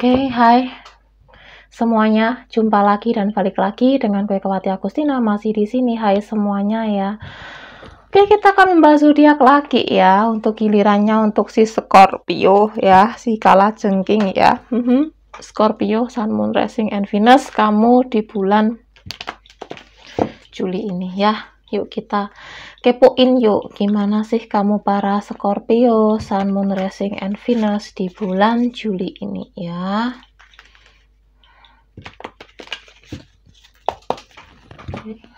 Oke, hai semuanya. Jumpa lagi dan balik lagi dengan gue Kewati Agustina masih di sini. Hai semuanya ya. Oke, kita akan membahas zodiak lagi ya untuk gilirannya untuk si Scorpio ya, si kala jengking ya. Mhm. Scorpio, Sun, Moon, Rising, and Venus kamu di bulan Juli ini ya. Yuk kita kepoin yuk gimana sih kamu para Scorpio, Sun, Moon, Rising, and Venus di bulan Juli ini ya. Oke.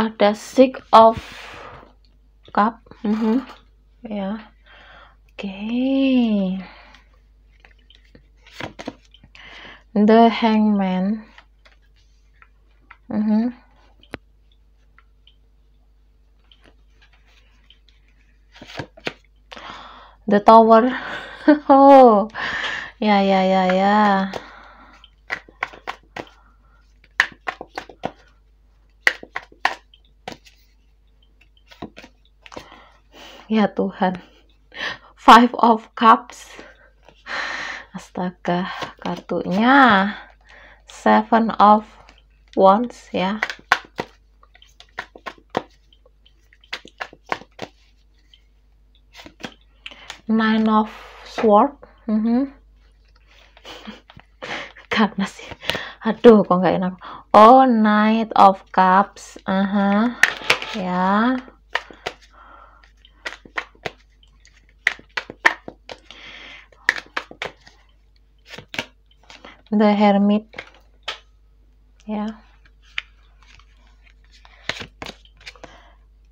Ada Six of Cup. Mhm. Ya. Oke. The Hangman. Mhm. The Tower. Oh. Ya ya ya ya. Ya Tuhan. Five of Cups. Astaga, kartunya Seven of Wands ya. Nine of Sword. Mhm. Karena sih. Aduh, kok nggak enak. Oh, Knight of Cups. Aha. Ya. The Hermit. Ya.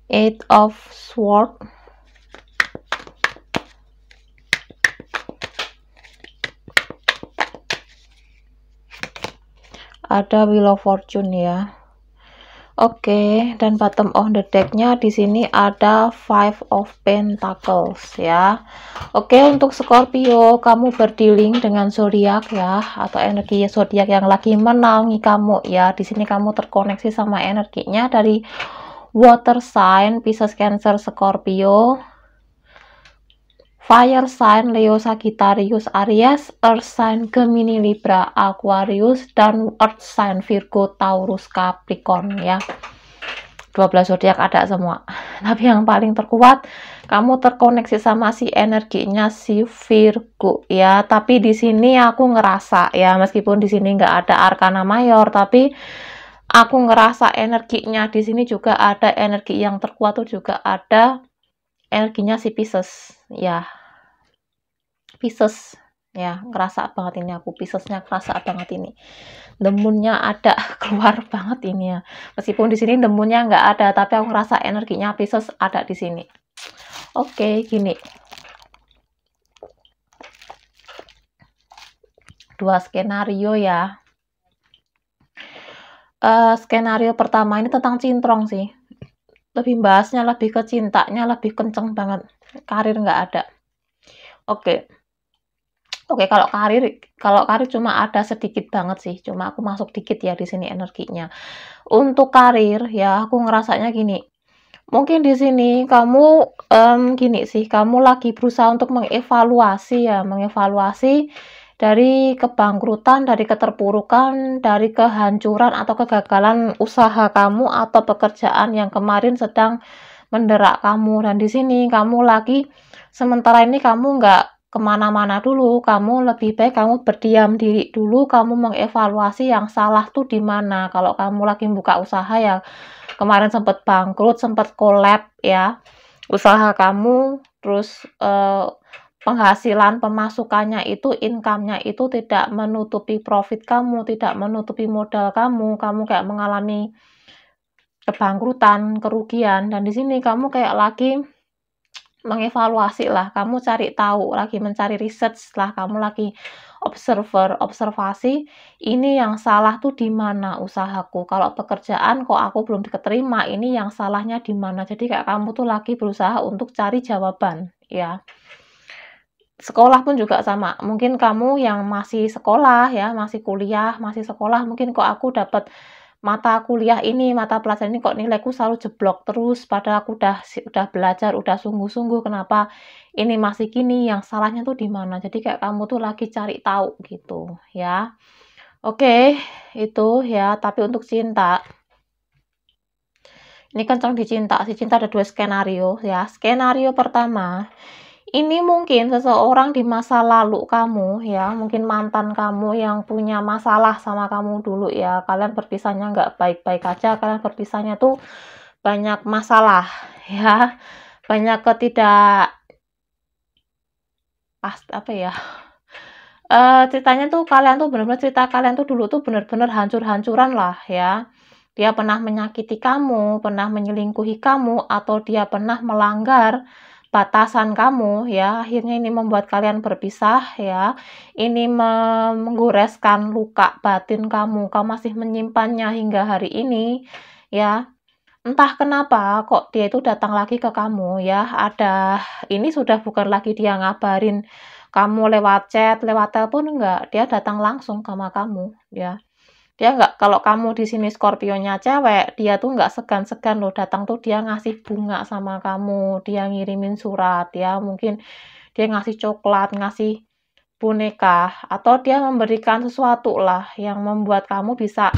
Eight of Sword. Ada Wheel of Fortune ya. Oke, dan bottom of the deck-nya di sini ada Five of Pentacles ya. Oke, untuk Scorpio, kamu berdealing dengan zodiak ya atau energi zodiak yang lagi menaungi kamu ya. Di sini kamu terkoneksi sama energinya dari water sign, Pisces, Cancer, Scorpio, Fire sign Leo Sagittarius Aries, Earth sign Gemini Libra Aquarius, dan Earth sign Virgo Taurus Capricorn ya. 12 zodiak ada semua. Tapi yang paling terkuat kamu terkoneksi sama si energinya si Virgo ya. Tapi di sini aku ngerasa ya meskipun di sini nggak ada arkana mayor tapi aku ngerasa energinya di sini juga ada energi yang terkuat tuh juga ada energinya si Pisces ya Pisces. Ya ngerasa banget ini aku. Piscesnya kerasa banget ini. Demunnya ada keluar banget ini ya. Meskipun di sini demunnya nggak ada tapi aku ngerasa energinya Pisces ada di sini. Oke gini. Dua skenario ya. Uh, skenario pertama ini tentang cintrong sih. Lebih bahasnya lebih ke cintanya lebih kenceng banget. Karir nggak ada. Oke Oke, kalau karir kalau karir cuma ada sedikit banget sih, cuma aku masuk dikit ya di sini energinya. Untuk karir ya aku ngerasanya gini, mungkin di sini kamu um, gini sih, kamu lagi berusaha untuk mengevaluasi ya, mengevaluasi dari kebangkrutan, dari keterpurukan, dari kehancuran atau kegagalan usaha kamu atau pekerjaan yang kemarin sedang menderak kamu. Dan di sini kamu lagi sementara ini kamu nggak ke mana-mana dulu, kamu lebih baik kamu berdiam diri dulu, kamu mengevaluasi yang salah tuh di mana. Kalau kamu lagi buka usaha ya kemarin sempat bangkrut, sempat kolab ya, usaha kamu, terus eh, penghasilan pemasukannya itu, income-nya itu tidak menutupi profit kamu, tidak menutupi modal kamu, kamu kayak mengalami kebangkrutan, kerugian, dan di sini kamu kayak lagi mengevaluasi lah, kamu cari tahu, lagi mencari research lah, kamu lagi observer, observasi, ini yang salah tuh di mana usahaku. Kalau pekerjaan kok aku belum diterima, ini yang salahnya di mana. Jadi kayak kamu tuh lagi berusaha untuk cari jawaban, ya. Sekolah pun juga sama. Mungkin kamu yang masih sekolah ya, masih kuliah, masih sekolah, mungkin kok aku dapat mata kuliah ini, mata pelajaran ini kok nilaiku selalu jeblok terus padahal aku udah udah belajar, udah sungguh-sungguh kenapa ini masih gini, yang salahnya tuh di mana. Jadi kayak kamu tuh lagi cari tahu gitu ya. Oke, itu ya, tapi untuk cinta ini kencang di cinta, si cinta ada dua skenario ya. Skenario pertama, ini mungkin seseorang di masa lalu kamu ya, mungkin mantan kamu yang punya masalah sama kamu dulu ya. Kalian berpisahnya nggak baik-baik aja, kalian berpisahnya tuh banyak masalah ya. Banyak ketidak apa ya? Uh, ceritanya tuh kalian tuh benar-benar cerita kalian tuh dulu tuh benar-benar hancur-hancuran lah ya. Dia pernah menyakiti kamu, pernah menyelingkuhi kamu, atau dia pernah melanggar batasan kamu ya. Akhirnya ini membuat kalian berpisah ya. Ini menggoreskan luka batin kamu. Kamu masih menyimpannya hingga hari ini ya. Entah kenapa kok dia itu datang lagi ke kamu ya. Ada ini sudah bukan lagi dia ngabarin kamu lewat chat lewat telepon enggak. Dia datang langsung sama kamu ya dia nggak kalau kamu di sini Scorpionnya cewek dia tuh nggak segan-segan loh datang tuh dia ngasih bunga sama kamu dia ngirimin surat ya. Mungkin dia ngasih coklat ngasih boneka atau dia memberikan sesuatu lah yang membuat kamu bisa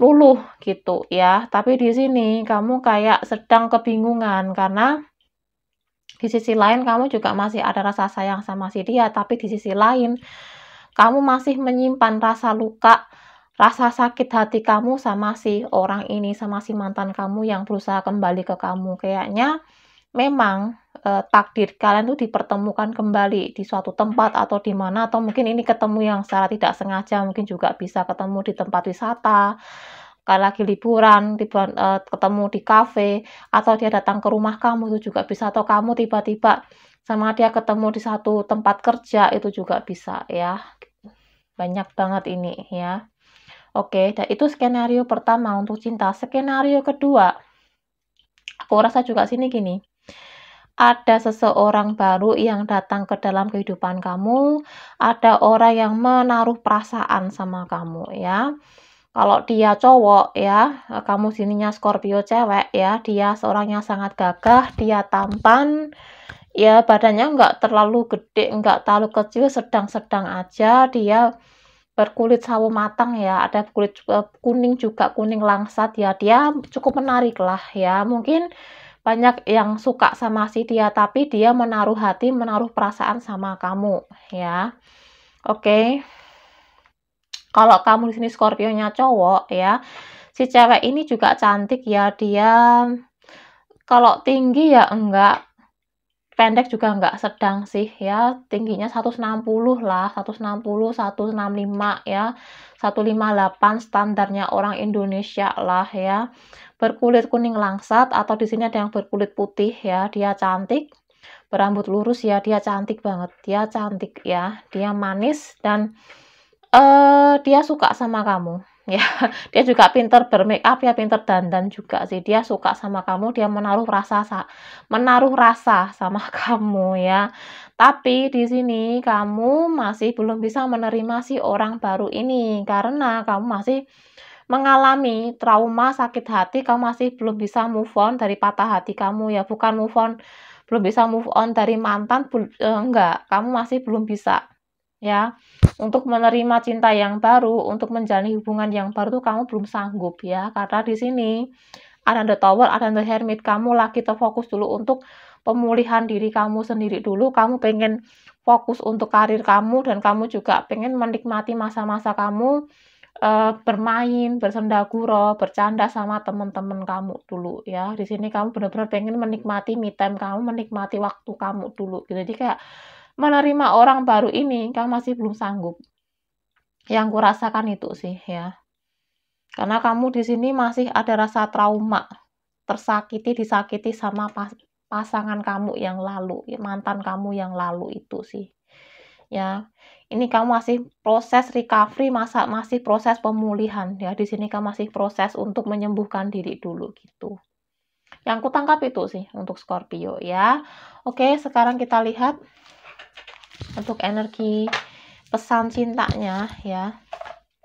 luluh gitu ya. Tapi di sini kamu kayak sedang kebingungan karena di sisi lain kamu juga masih ada rasa sayang sama si dia tapi di sisi lain kamu masih menyimpan rasa luka rasa sakit hati kamu sama si orang ini, sama si mantan kamu yang berusaha kembali ke kamu. Kayaknya memang e, takdir kalian tuh dipertemukan kembali di suatu tempat atau di mana atau mungkin ini ketemu yang secara tidak sengaja mungkin juga bisa ketemu di tempat wisata kalau lagi liburan tiba, e, ketemu di kafe atau dia datang ke rumah kamu itu juga bisa atau kamu tiba-tiba sama dia ketemu di satu tempat kerja itu juga bisa ya. Banyak banget ini ya Oke, dan itu skenario pertama untuk cinta. Skenario kedua, aku rasa juga sini gini. Ada seseorang baru yang datang ke dalam kehidupan kamu, ada orang yang menaruh perasaan sama kamu ya. Kalau dia cowok ya, kamu sininya Scorpio cewek ya, dia seorang yang sangat gagah, dia tampan, ya badannya nggak terlalu gede, nggak terlalu kecil, sedang-sedang aja, dia berkulit sawo matang ya, ada kulit kuning juga, kuning langsat ya, dia cukup menarik lah ya. Mungkin banyak yang suka sama si dia, tapi dia menaruh hati, menaruh perasaan sama kamu ya. Oke. Kalau kamu di sini Scorpio-nya cowok ya, si cewek ini juga cantik ya, dia kalau tinggi ya enggak, pendek juga nggak sedang sih ya. Tingginya 160 lah 160 165 ya. 158 standarnya orang Indonesia lah ya. Berkulit kuning langsat atau di sini ada yang berkulit putih ya. Dia cantik. Berambut lurus ya. Dia cantik banget. Dia cantik ya. Dia manis dan uh, dia suka sama kamu ya dia juga pinter bermake up ya pinter dandan juga sih. Dia suka sama kamu dia menaruh rasa menaruh rasa sama kamu ya. Tapi di sini kamu masih belum bisa menerima si orang baru ini karena kamu masih mengalami trauma sakit hati. Kamu masih belum bisa move on dari patah hati kamu ya. Bukan move on belum bisa move on dari mantan eh, enggak. Kamu masih belum bisa ya. Untuk menerima cinta yang baru, untuk menjalani hubungan yang baru tuh kamu belum sanggup ya. Karena di sini ada the tower, ada the hermit, kamu lagi terfokus dulu untuk pemulihan diri kamu sendiri dulu. Kamu pengen fokus untuk karir kamu dan kamu juga pengen menikmati masa-masa kamu uh, bermain, bersenda gurau, bercanda sama teman-teman kamu dulu ya. Di sini kamu benar-benar pengen menikmati me time kamu, menikmati waktu kamu dulu. Gitu. Jadi kayak menerima orang baru ini kamu masih belum sanggup. Yang kurasakan itu sih ya. Karena kamu di sini masih ada rasa trauma, tersakiti, disakiti sama pas pasangan kamu yang lalu, mantan kamu yang lalu itu sih. ya ini kamu masih proses recovery masa masih proses pemulihan ya di sini kamu masih proses untuk menyembuhkan diri dulu gitu yang kutangkap itu sih untuk Scorpio ya oke sekarang kita lihat untuk energi pesan cintanya ya.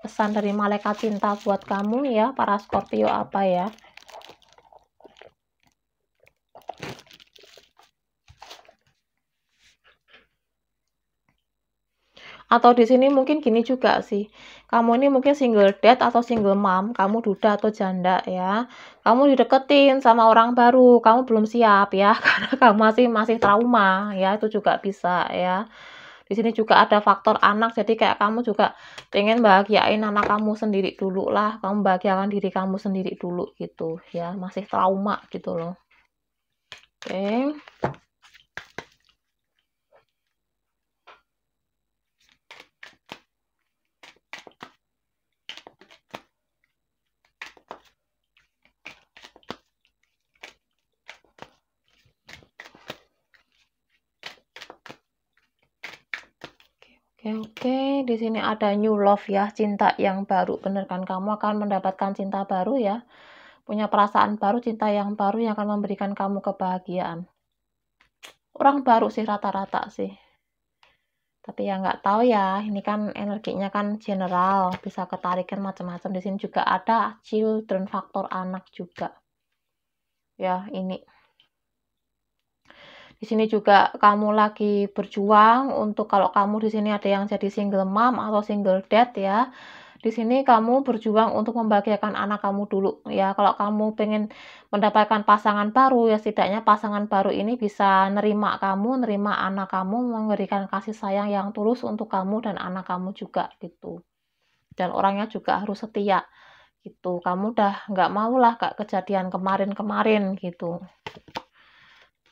Pesan dari malaikat cinta buat kamu ya para Scorpio apa ya atau di sini mungkin gini juga sih. Kamu ini mungkin single dad atau single mom kamu duda atau janda ya. Kamu dideketin sama orang baru kamu belum siap ya. Karena kamu masih masih trauma ya. Itu juga bisa ya. Di sini juga ada faktor anak jadi kayak kamu juga pengen bahagiain anak kamu sendiri dulu lah. Kamu bahagiakan diri kamu sendiri dulu gitu ya. Masih trauma gitu loh. Oke. okay. Oke, di sini ada new love ya, cinta yang baru. Bener kan? Kamu akan mendapatkan cinta baru ya. Punya perasaan baru, cinta yang baru yang akan memberikan kamu kebahagiaan. Orang baru sih rata-rata sih. Tapi ya nggak tahu ya, ini kan energinya kan general, bisa ketarikan macam-macam. Di sini juga ada children faktor anak juga. Ya, ini di sini juga kamu lagi berjuang untuk kalau kamu di sini ada yang jadi single mom atau single dad ya. Di sini kamu berjuang untuk membahagiakan anak kamu dulu ya. Kalau kamu pengen mendapatkan pasangan baru ya setidaknya pasangan baru ini bisa nerima kamu, nerima anak kamu, memberikan kasih sayang yang tulus untuk kamu dan anak kamu juga gitu. Dan orangnya juga harus setia gitu. Kamu udah nggak mau lah kak kejadian kemarin-kemarin gitu.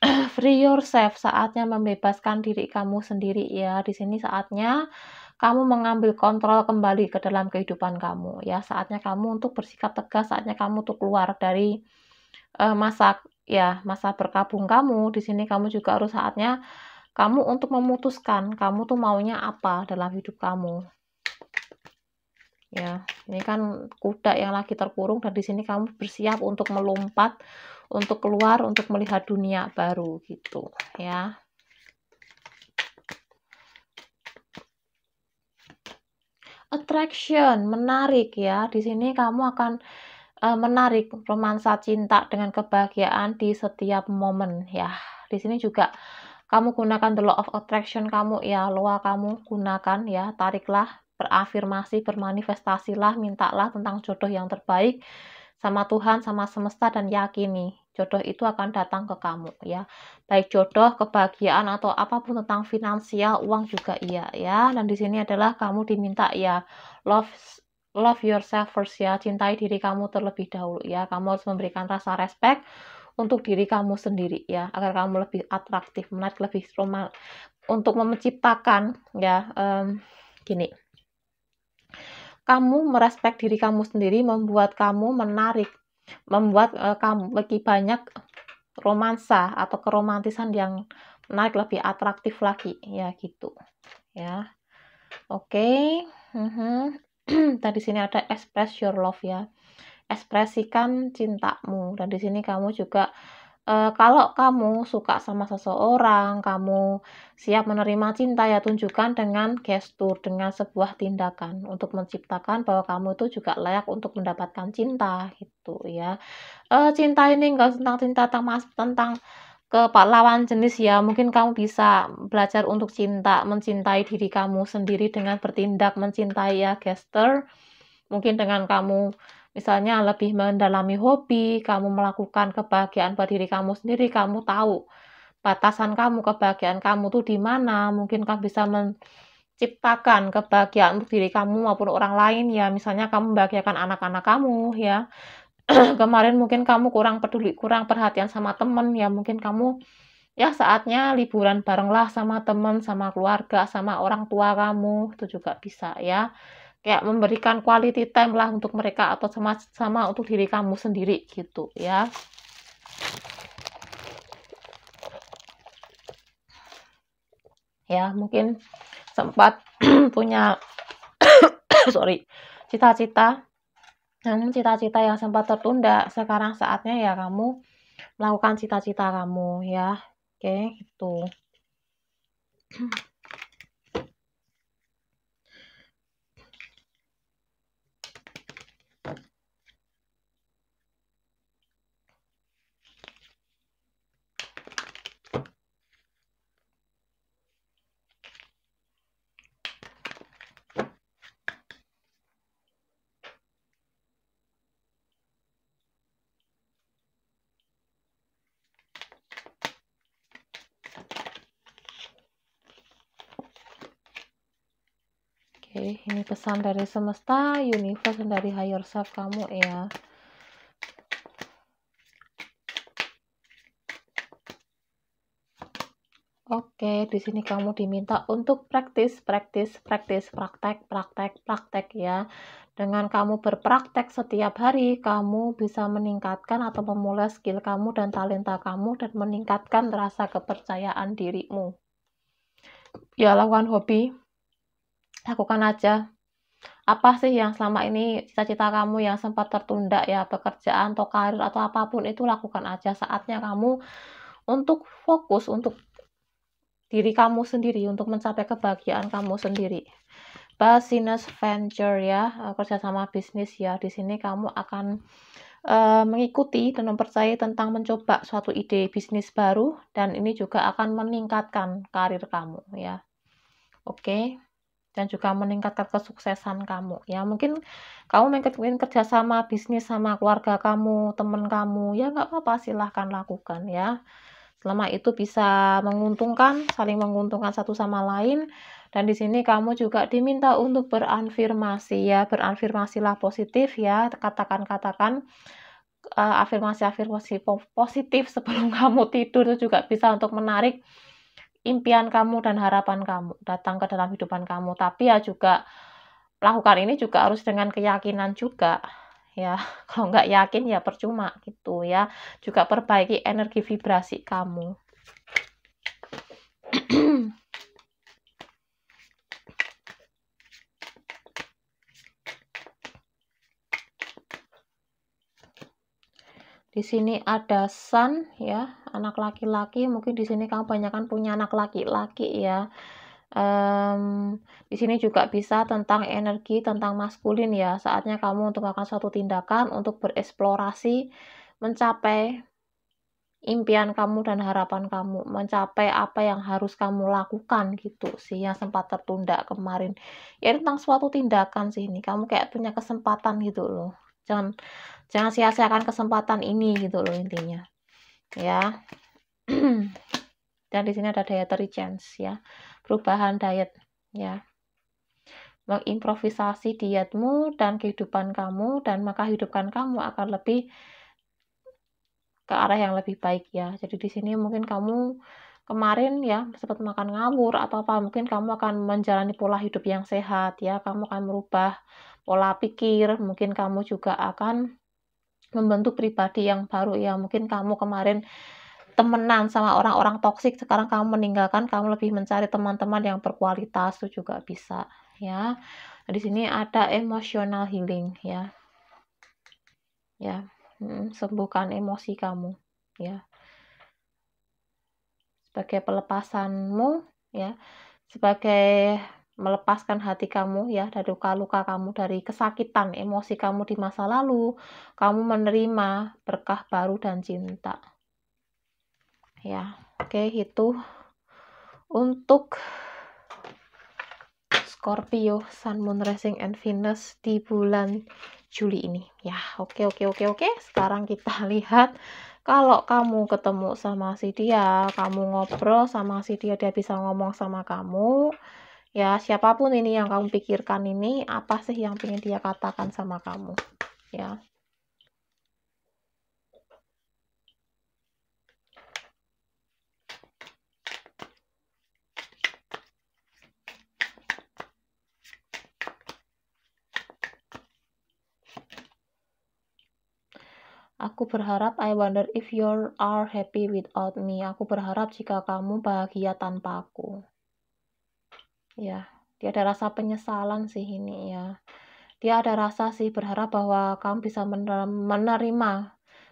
free yourself, saatnya membebaskan diri kamu sendiri ya. Di sini saatnya kamu mengambil kontrol kembali ke dalam kehidupan kamu ya. Saatnya kamu untuk bersikap tegas, saatnya kamu untuk keluar dari uh, masa ya, masa berkabung kamu. Di sini kamu juga harus saatnya kamu untuk memutuskan kamu tuh maunya apa dalam hidup kamu. Ya, ini kan kuda yang lagi terkurung dan di sini kamu bersiap untuk melompat untuk keluar untuk melihat dunia baru gitu ya. Attraction menarik ya. Di sini kamu akan uh, menarik romansa cinta dengan kebahagiaan di setiap momen ya. Di sini juga kamu gunakan the law of attraction kamu ya. Loa kamu gunakan ya. Tariklah berafirmasi bermanifestasilah mintalah tentang jodoh yang terbaik sama Tuhan, sama semesta dan yakini jodoh itu akan datang ke kamu ya. Baik jodoh, kebahagiaan atau apa pun tentang finansial, uang juga iya ya. Dan di sini adalah kamu diminta ya love love yourself first ya. Cintai diri kamu terlebih dahulu ya. Kamu harus memberikan rasa respect untuk diri kamu sendiri ya agar kamu lebih atraktif menarik lebih roman untuk menciptakan ya um, gini kamu merespek diri kamu sendiri membuat kamu menarik, membuat uh, kamu lebih banyak romansa atau keromantisan yang menarik lebih atraktif lagi. Ya gitu. Ya. Oke. Okay. uh -huh. tadi sini ada express your love ya. Ekspresikan cintamu. Dan di sini kamu juga uh, kalau kamu suka sama seseorang, kamu siap menerima cinta ya tunjukkan dengan gestur, dengan sebuah tindakan untuk menciptakan bahwa kamu itu juga layak untuk mendapatkan cinta gitu ya. Uh, cinta ini enggak tentang cinta tentang tentang ke lawan jenis ya mungkin kamu bisa belajar untuk cinta mencintai diri kamu sendiri dengan bertindak mencintai ya gesture mungkin dengan kamu Misalnya lebih mendalami hobi, kamu melakukan kebahagiaan buat diri kamu sendiri, kamu tahu batasan kamu, kebahagiaan kamu tuh di mana. Mungkin kamu bisa menciptakan kebahagiaan untuk diri kamu maupun orang lain ya. Misalnya kamu membahagiakan anak-anak kamu ya. Kemarin mungkin kamu kurang peduli, kurang perhatian sama temen ya. Mungkin kamu ya saatnya liburan barenglah sama temen, sama keluarga, sama orang tua kamu. Itu juga bisa ya kayak memberikan quality time lah untuk mereka atau sama sama untuk diri kamu sendiri gitu ya. Ya mungkin sempat punya sorry cita-cita namun cita-cita yang sempat tertunda sekarang saatnya ya kamu melakukan cita-cita kamu ya. Oke gitu Oke, ini pesan dari semesta, universe, dari higher self kamu ya. Oke, di sini kamu diminta untuk praktis, praktis, praktis, praktek, praktek, praktek ya. Dengan kamu berpraktek setiap hari, kamu bisa meningkatkan atau memulai skill kamu dan talenta kamu dan meningkatkan rasa kepercayaan dirimu. Ya, lakukan hobi, lakukan aja. Apa sih yang selama ini cita-cita kamu yang sempat tertunda ya? Pekerjaan atau karir atau apa pun itu lakukan aja. Saatnya kamu untuk fokus untuk diri kamu sendiri untuk mencapai kebahagiaan kamu sendiri. Business venture ya kerjasama bisnis ya. Di sini kamu akan uh, mengikuti dan mempercayai tentang mencoba suatu ide bisnis baru dan ini juga akan meningkatkan karir kamu ya. Oke. okay dan juga meningkatkan kesuksesan kamu. Ya mungkin kamu mungkin kerja sama bisnis sama keluarga kamu teman kamu ya nggak apa-apa silahkan lakukan ya. Selama itu bisa menguntungkan saling menguntungkan satu sama lain. Dan di sini kamu juga diminta untuk berafirmasi ya. Berafirmasilah positif ya. Katakan katakan uh, afirmasi afirmasi positif sebelum kamu tidur itu juga bisa untuk menarik impian kamu dan harapan kamu datang ke dalam hidupan kamu. Tapi ya juga lakukan ini juga harus dengan keyakinan juga ya. Kalau nggak yakin ya percuma gitu ya. Juga perbaiki energi vibrasi kamu. Di sini ada sun ya, anak laki-laki. Mungkin di sini kamu banyak kan punya anak laki-laki ya. Um, di sini juga bisa tentang energi, tentang maskulin ya. Saatnya kamu untuk melakukan suatu tindakan untuk bereksplorasi, mencapai impian kamu dan harapan kamu, mencapai apa yang harus kamu lakukan gitu sih yang sempat tertunda kemarin. Ya tentang suatu tindakan sih ini. Kamu kayak punya kesempatan gitu loh. Jangan jangan sia-siakan kesempatan ini gitu loh intinya ya. Dan di sini ada dietary change ya. Perubahan diet ya. Mengimprovisasi dietmu dan kehidupan kamu dan maka hidupkan kamu akan lebih ke arah yang lebih baik ya. Jadi di sini mungkin kamu kemarin ya sempat makan ngawur atau apa mungkin kamu akan menjalani pola hidup yang sehat ya. Kamu akan merubah pola pikir mungkin kamu juga akan membentuk pribadi yang baru ya. Mungkin kamu kemarin temenan sama orang-orang toksik sekarang kamu meninggalkan kamu lebih mencari teman-teman yang berkualitas itu juga bisa ya. Nah, di sini ada emotional healing ya. Ya hmm, sembuhkan emosi kamu ya sebagai pelepasanmu ya sebagai melepaskan hati kamu ya dari luka-luka kamu, dari kesakitan emosi kamu di masa lalu, kamu menerima berkah baru dan cinta. Ya, oke itu untuk Scorpio, Sun, Moon, Rising, and Venus di bulan Juli ini. Ya, oke, oke, oke, oke. Sekarang kita lihat kalau kamu ketemu sama si dia, kamu ngobrol sama si dia, dia bisa ngomong sama kamu, ya siapa pun ini yang kamu pikirkan ini apa sih yang ingin dia katakan sama kamu? Ya Aku berharap, I wonder if you are happy without me. Aku berharap jika kamu bahagia tanpa aku ya dia ada rasa penyesalan sih ini ya dia ada rasa sih berharap bahwa kamu bisa menerima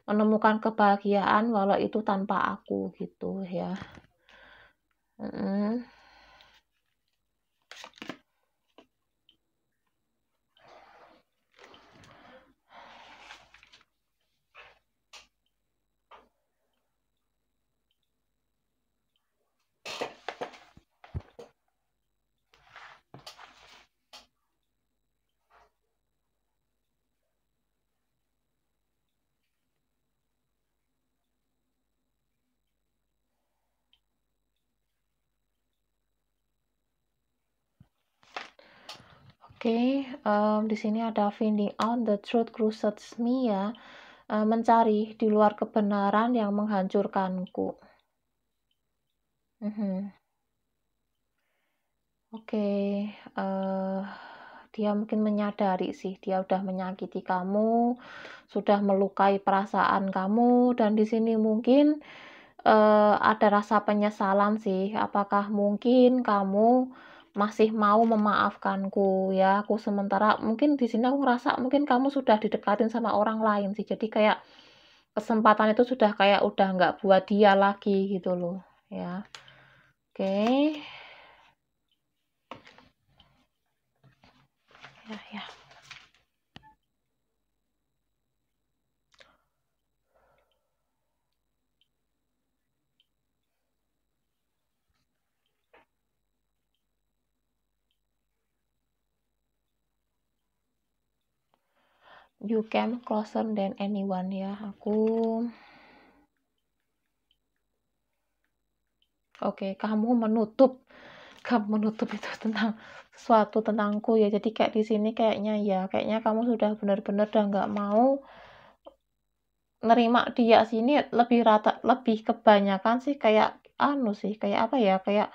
menemukan kebahagiaan walau itu tanpa aku gitu ya mm -hmm. Oke, okay, um, di sini ada finding out the truth cruciates me ya, uh, mencari di luar kebenaran yang menghancurkanku. Mm -hmm. Oke, okay, uh, eh, dia mungkin menyadari sih, dia udah menyakiti kamu, sudah melukai perasaan kamu, dan di sini mungkin uh, ada rasa penyesalan sih. Apakah mungkin kamu masih mau memaafkanku ya aku sementara mungkin di sini aku ngerasa mungkin kamu sudah didekatin sama orang lain sih. Jadi kayak kesempatan itu sudah kayak udah nggak buat dia lagi gitu loh ya. Oke. Ya ya you came closer than anyone ya. Aku oke okay, kamu menutup. Kamu menutup itu tentang sesuatu tentangku ya. Jadi kayak di sini kayaknya ya kayaknya kamu sudah benar-benar udah nggak mau nerima dia sini lebih rata lebih kebanyakan sih kayak anu sih kayak apa ya kayak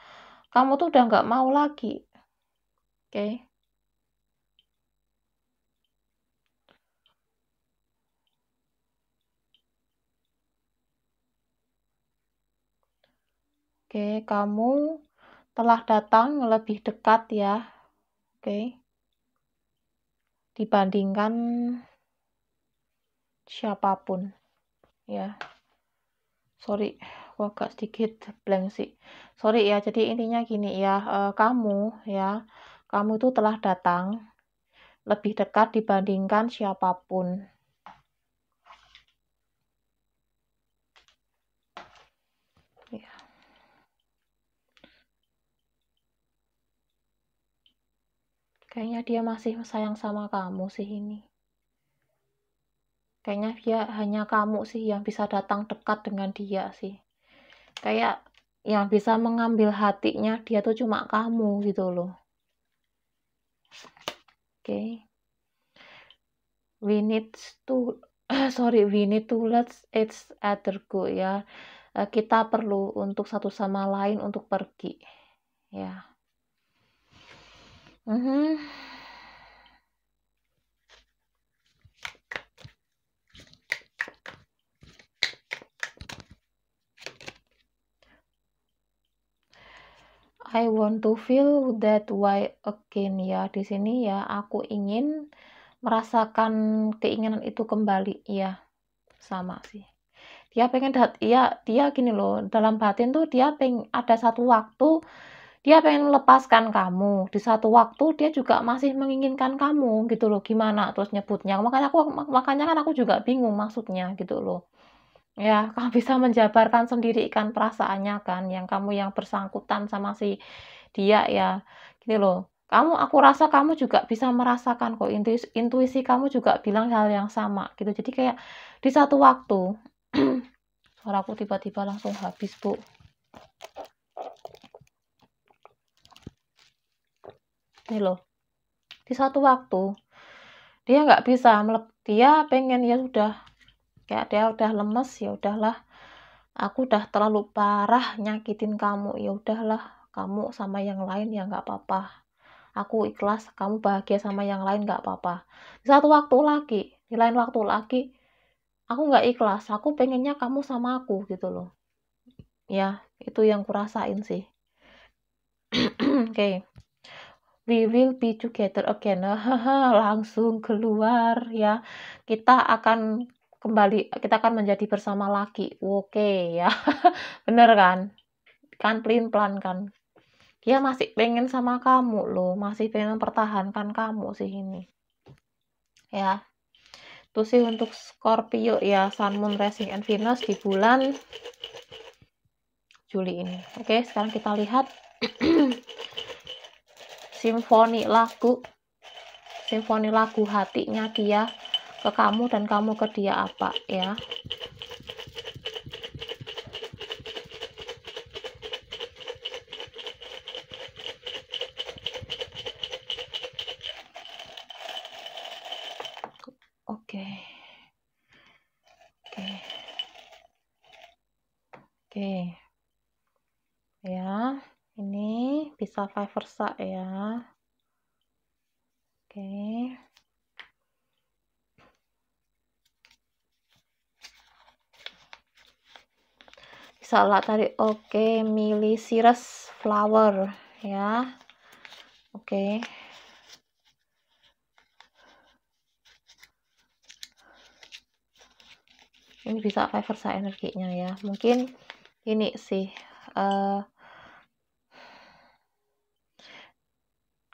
kamu tuh udah nggak mau lagi. Oke. okay? Oke, kamu telah datang lebih dekat ya. Oke. Dibandingkan siapa pun. Ya. Sorry, aku agak sedikit blank sih. Sorry ya, jadi intinya gini ya, uh, kamu ya, kamu itu telah datang lebih dekat dibandingkan siapa pun. Kayaknya dia masih sayang sama kamu sih ini. Kayaknya dia hanya kamu sih yang bisa datang dekat dengan dia sih. Kayak yang bisa mengambil hatinya dia tuh cuma kamu gitu loh. Oke. Okay. We need to sorry, we need to let each other go ya. Eh, kita perlu untuk satu sama lain untuk pergi. Ya. I want to feel that way again ya. Di sini ya aku ingin merasakan keinginan itu kembali ya. Sama sih. Dia pengen dat iya dia gini loh, dalam batin tuh dia pengen ada satu waktu dia pengen melepaskan kamu. Di satu waktu dia juga masih menginginkan kamu gitu loh. Gimana terus nyebutnya? Makanya aku makanya kan aku juga bingung maksudnya gitu loh. Ya kamu bisa menjabarkan sendiri kan perasaannya kan yang kamu yang bersangkutan sama si dia ya. Gitu loh. Kamu aku rasa kamu juga bisa merasakan kok. Intuisi, intuisi kamu juga bilang hal yang sama gitu. Jadi kayak di satu waktu suaraku tiba-tiba langsung habis bu Nih loh, di satu waktu dia nggak bisa melep dia pengen ya sudah. Kayak dia udah lemes ya udahlah aku udah terlalu parah nyakitin kamu. Ya udahlah kamu sama yang lain ya nggak apa-apa. Aku ikhlas kamu bahagia sama yang lain nggak apa-apa. Di satu waktu lagi di lain waktu lagi aku nggak ikhlas aku pengennya kamu sama aku gitu loh. Ya itu yang kurasain sih. Oke. okay. We will be together again. Langsung keluar ya. Kita akan kembali kita akan menjadi bersama lagi. Oke okay, ya. Bener kan? Kan pelin pelan kan? Dia masih pengen sama kamu loh. Masih pengen mempertahankan kamu sih ini. Ya. Itu sih untuk Scorpio ya. Sun Moon Rising and Venus di bulan Juli ini. Oke sekarang kita lihat simfoni lagu simfoni lagu hatinya dia ke kamu dan kamu ke dia apa ya. Oke. Oke. Oke. Ya ini bisa vice versa ya oke salah tadi oke okay, milih cirrus flower ya. Oke. Okay. ini bisa versa energinya ya. Mungkin ini sih uh,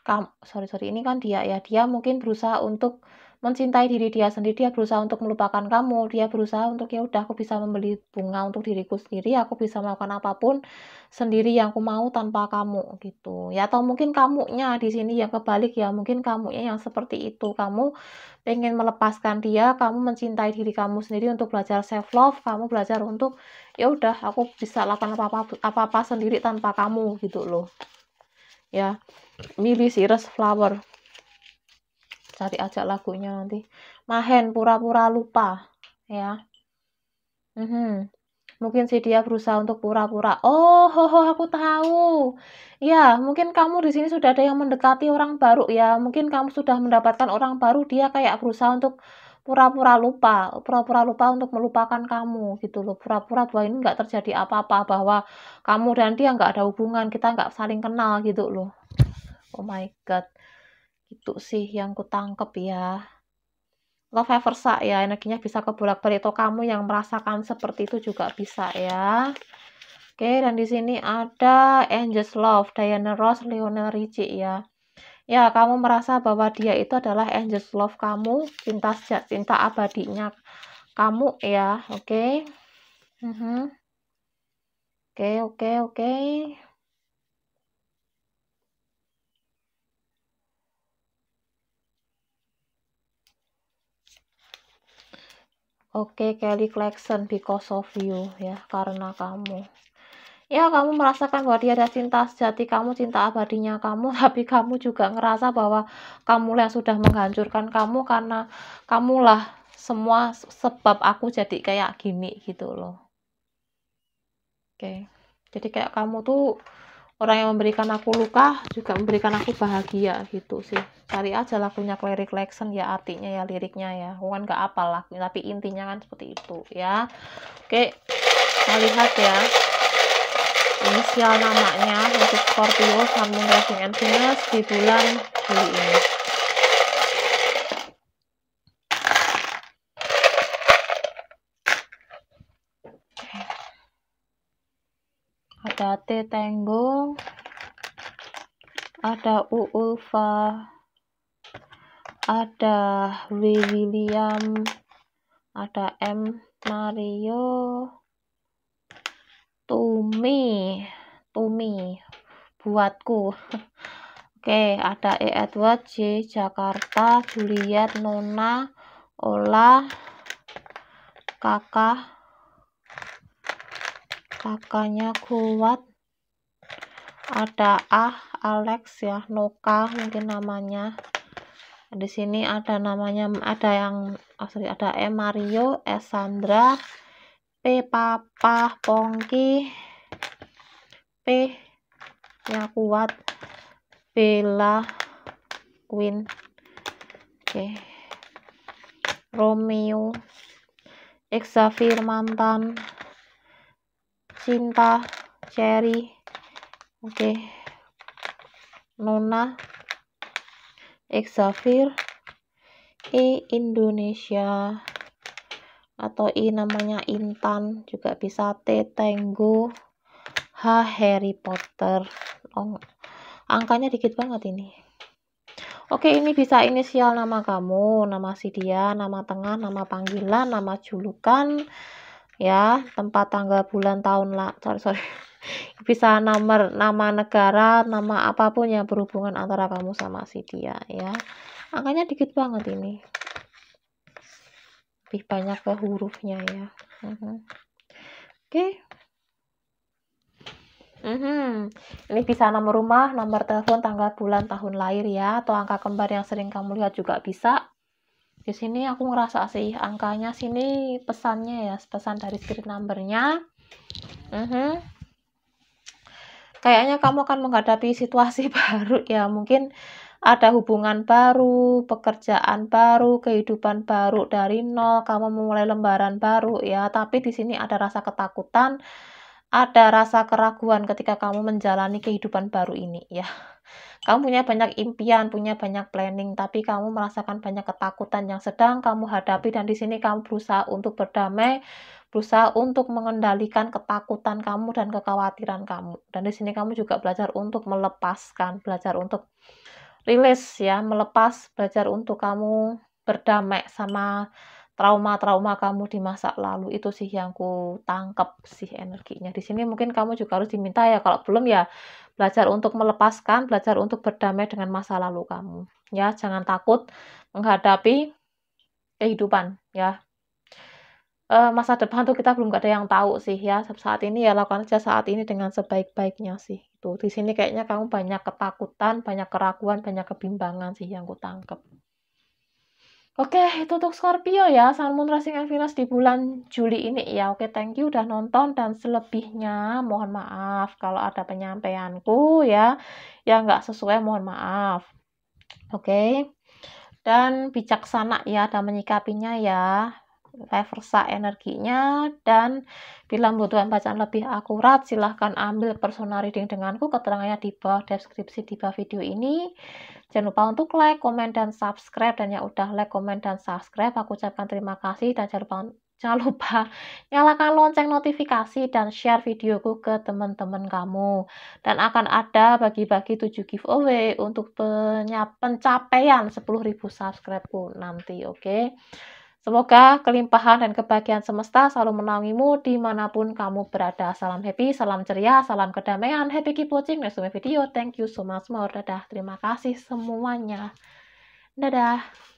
kam sorry sorry ini kan dia ya. Dia mungkin berusaha untuk mencintai diri dia sendiri dia berusaha untuk melupakan kamu dia berusaha untuk ya udah aku bisa membeli bunga untuk diriku sendiri aku bisa melakukan apa pun sendiri yang aku mau tanpa kamu gitu. Ya atau mungkin kamunya di sini yang kebalik ya. Mungkin kamunya yang seperti itu. Kamu pengen melepaskan dia kamu mencintai diri kamu sendiri untuk belajar self love kamu belajar untuk ya udah aku bisa lakukan apa apa apa apa sendiri tanpa kamu gitu loh ya milih Cirrus Flower. Cari aja lagunya nanti. Mahen pura-pura lupa ya. Mm -hmm. mungkin sih dia berusaha untuk pura-pura. Oh ho, ho aku tahu. Ya mungkin kamu di sini sudah ada yang mendekati orang baru ya. Mungkin kamu sudah mendapatkan orang baru dia kayak berusaha untuk pura-pura lupa pura-pura lupa untuk melupakan kamu gitu loh. Pura-pura bahwa ini nggak terjadi apa-apa bahwa kamu dan dia nggak ada hubungan kita nggak saling kenal gitu loh. Oh my god. Itu sih yang kutangkep ya. Love versa ya energinya bisa kebolak-balik atau kamu yang merasakan seperti itu juga bisa ya. Oke dan di sini ada Angels Love Diana Ross Lionel Richie ya ya kamu merasa bahwa dia itu adalah Angels Love kamu cinta cinta abadinya kamu ya oke okay. -huh. oke oke oke. Oke, okay, Kelly Clarkson because of you ya, karena kamu. Ya, kamu merasakan bahwa dia ada cinta sejati kamu, cinta abadinya kamu, tapi kamu juga ngerasa bahwa kamu yang sudah menghancurkan kamu karena kamulah semua sebab aku jadi kayak gini gitu loh. Oke. Jadi kayak kamu tuh orang yang memberikan aku luka juga memberikan aku bahagia gitu sih cari aja lagunya Clary Clarkson ya artinya ya liriknya ya bukan nggak apa lah tapi intinya kan seperti itu ya oke kita lihat ya inisial namanya untuk Scorpio Sun Moon Rising and Venus di bulan Juli ini. Ada T Tango ada U Ulfa ada W William ada M Mario Tumi Tumi buatku. Oke ada E Edward J Jakarta Juliet Nona Ola kakak kakaknya kuat ada ah Alex ya Noka mungkin namanya. Di sini ada namanya ada yang oh ada E Mario S Sandra P Papa Pongki P yang kuat Bella Queen oke okay. Romeo Xavier mantan cinta cherry oke okay. nona Xavier E Indonesia atau I namanya Intan juga bisa. T Tenggo H Harry Potter. Oh, angkanya dikit banget ini. Oke, ini bisa inisial nama kamu, nama si dia, nama tengah, nama panggilan, nama julukan, ya, tempat tanggal bulan tahun lah, sorry sorry, bisa nomor, nama negara, nama apa pun yang berhubungan antara kamu sama si dia, ya. Angkanya dikit banget ini lebih banyak ke hurufnya ya -huh. oke okay. -huh. ini bisa nomor rumah nomor telepon tanggal bulan tahun lahir ya atau angka kembar yang sering kamu lihat juga bisa di sini aku ngerasa sih angkanya sini pesannya ya pesan dari spirit numbernya -huh. kayaknya kamu akan menghadapi situasi baru ya mungkin ada hubungan baru, pekerjaan baru, kehidupan baru dari nol, kamu memulai lembaran baru ya. Tapi di sini ada rasa ketakutan, ada rasa keraguan ketika kamu menjalani kehidupan baru ini ya. Kamu punya banyak impian, punya banyak planning, tapi kamu merasakan banyak ketakutan yang sedang kamu hadapi dan di sini kamu berusaha untuk berdamai, berusaha untuk mengendalikan ketakutan kamu dan kekhawatiran kamu. Dan di sini kamu juga belajar untuk melepaskan, belajar untuk rilis ya, melepas, belajar untuk kamu berdamai sama trauma-trauma kamu di masa lalu. Itu sih yang ku tangkap sih energinya. Di sini mungkin kamu juga harus diminta ya, kalau belum ya belajar untuk melepaskan, belajar untuk berdamai dengan masa lalu kamu. Ya, jangan takut menghadapi kehidupan ya uh, masa depan tuh kita belum ada yang tahu sih ya. Saat ini ya lakukan aja saat ini dengan sebaik-baiknya sih. Tuh, di sini kayaknya kamu banyak ketakutan, banyak keraguan, banyak kebimbangan sih yang kutangkep. Oke, itu untuk Scorpio ya, Sun Moon Rising and Venus di bulan Juli ini ya. Oke, thank you udah nonton dan selebihnya mohon maaf kalau ada penyampaianku ya yang nggak sesuai mohon maaf. Oke. Dan bijaksana ya dan menyikapinya ya reversa energinya dan bila membutuhkan bacaan lebih akurat silahkan ambil personal reading denganku. Keterangannya di bawah deskripsi di bawah video ini. Jangan lupa untuk like, komen, dan subscribe. Dan yang udah like, komen, dan subscribe aku ucapkan terima kasih. Dan jangan lupa jangan lupa nyalakan lonceng notifikasi dan share videoku ke teman-teman kamu. Dan akan ada bagi-bagi 7 giveaway untuk pencapaian 10.000 subscribeku nanti oke? okay? Semoga kelimpahan dan kebahagiaan semesta selalu menaungimu di mana pun kamu berada. Salam happy, salam ceria, salam kedamaian. Happy keep watching next video. Thank you so much more. Dadah. Terima kasih semuanya. Dadah.